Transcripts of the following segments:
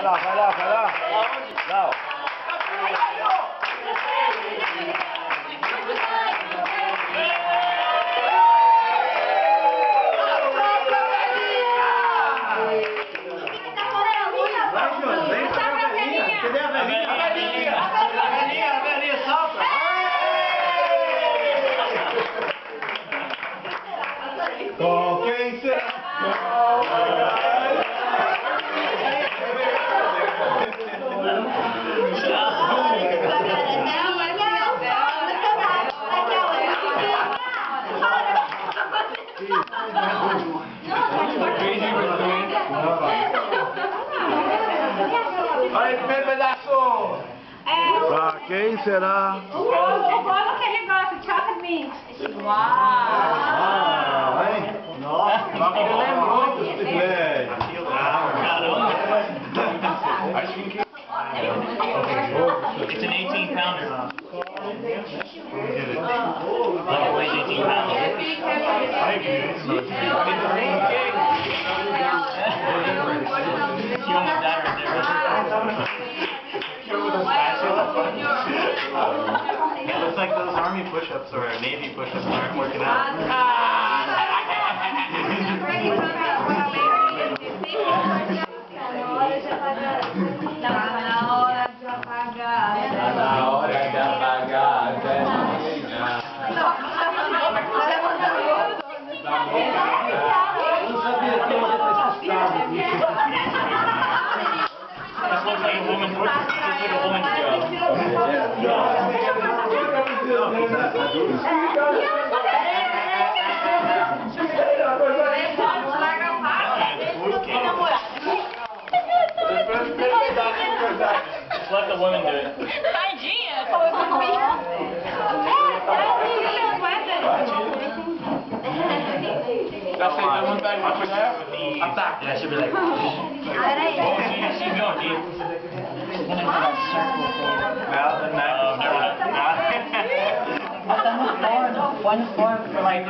Vai lá, vai lá, vai lá. Não. Vai, Júnior, vem pra cá, velhinha. Cadê a velhinha? A velhinha. A velhinha, a velhinha, solta. Com quem será? Olha aí, primeiro pedaço. Pra quem será? Como que ele gosta chocolate mint? Ah, hein? Nossa, mas ele lembrou do chiclete. It's an 18 pounder. Like it weighs 18 pounds. Push-ups women do it. I'm back, yeah, she'll be like, oh, She's going deep. Well, and that, um, never. One form for like,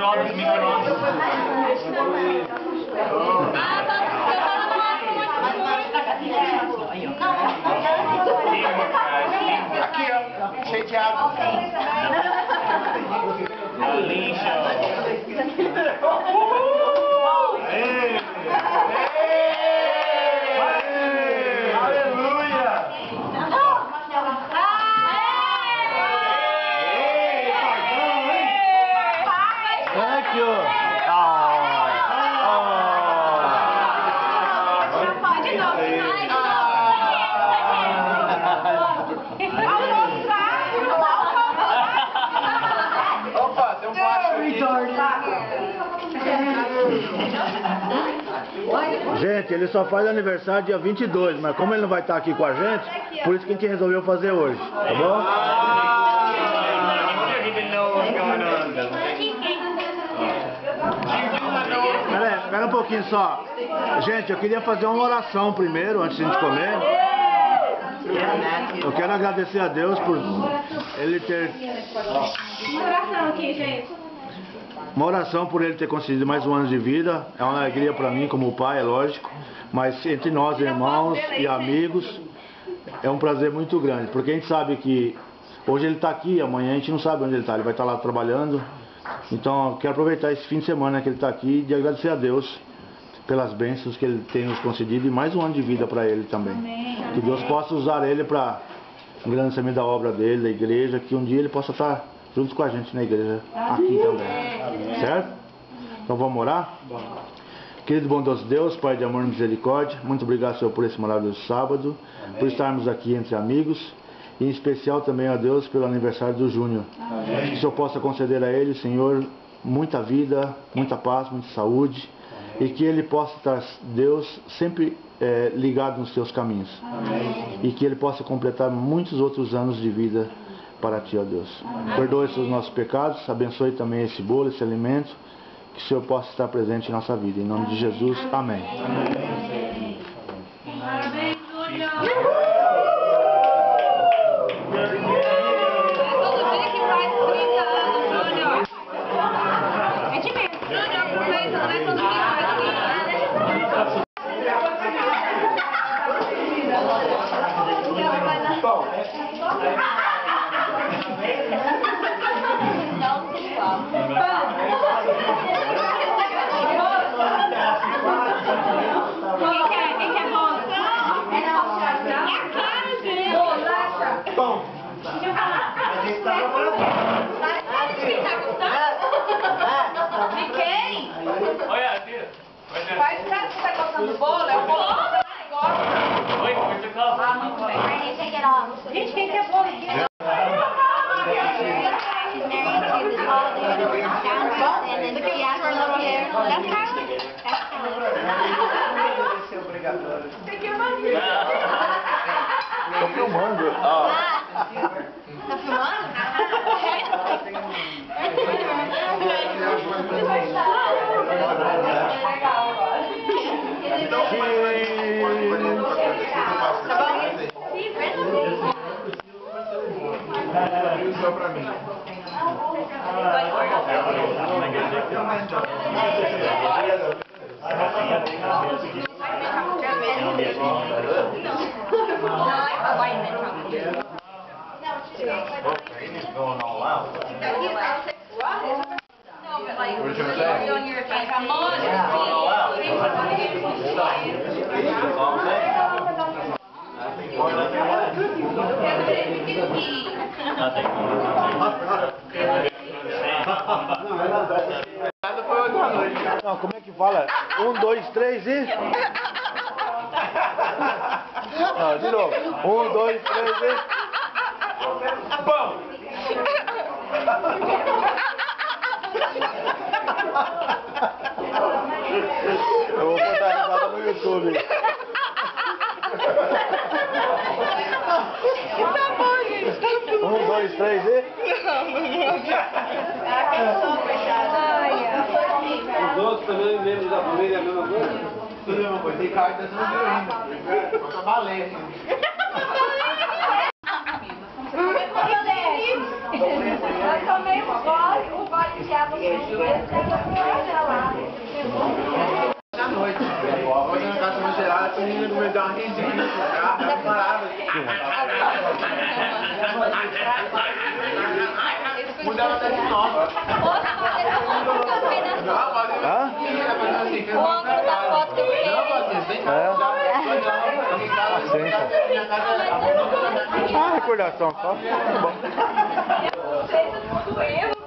ó. Cheio de água. Ali show. Aê! Aê! Aleluia! Ei, pagão, hein? Thank you. Ah. Opa, tem um plástico aqui. Gente, ele só faz aniversário dia 22, mas como ele não vai estar aqui com a gente, por isso que a gente resolveu fazer hoje, tá bom? He didn't know what was going on, doesn't he? Pera aí, pera um pouquinho só. Gente, eu queria fazer uma oração primeiro, antes de a gente comer. Eu quero agradecer a Deus por ele ter Uma oração aqui, gente. Uma oração por ele ter concedido mais um ano de vida. É uma alegria para mim, como pai, é lógico. Mas entre nós, irmãos e amigos, é um prazer muito grande. Porque a gente sabe que hoje ele está aqui, amanhã a gente não sabe onde ele está. Ele vai estar lá trabalhando. Então, quero aproveitar esse fim de semana que ele está aqui e agradecer a Deus pelas bênçãos que ele tem nos concedido e mais um ano de vida para ele também. Que Deus possa usar ele para engrandecimento da obra dele, da igreja, que um dia ele possa estar junto com a gente na igreja aqui também. Certo? Então vamos orar? Querido bondoso Deus, Pai de amor e misericórdia, muito obrigado, Senhor, por esse maravilhoso sábado, por estarmos aqui entre amigos, e em especial também a Deus pelo aniversário do Júnior. Que o Senhor possa conceder a ele, Senhor, muita vida, muita paz, muita saúde, e que ele possa estar, Deus, sempre eh, ligado nos seus caminhos. E que ele possa completar muitos outros anos de vida para ti, ó Deus. Perdoe os nossos pecados, abençoe também esse bolo, esse alimento, que o Senhor possa estar presente em nossa vida. Em nome de Jesus, amém. Parabéns, Júnior! Todo dia do bolo, é o bolo que gosta. The cup? Ah, muito bem. Gente, quem quer bolo aqui? She's married to this holiday Going all out. No, but like, you're on your face. Come on. Going all out. That's all I'm saying. I think more than Não, como é que fala? Um, dois, três e. Não, de novo. Um, dois, três e. Eu vou botar risada no YouTube. Tá bom, gente. Tá bom. Um, dois, três e. Os outros também, membros da família, é a mesma coisa? Tudo a mesma coisa. Tem carta dessa ainda. Falta baleia. Eu tomei um gole, um gole de água À noite. Hoje na casa do Geraldo, essa menina começou a dar uma risinha no carro, ela parava. Mudava até de nova. Não. Hã? O ângulo da foto que eu fiz. Não, Patrícia, vem cá. É? Paciência. Minha casa, a minha casa, Ah, recordação só. Tá